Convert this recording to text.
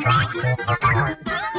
class teacher go.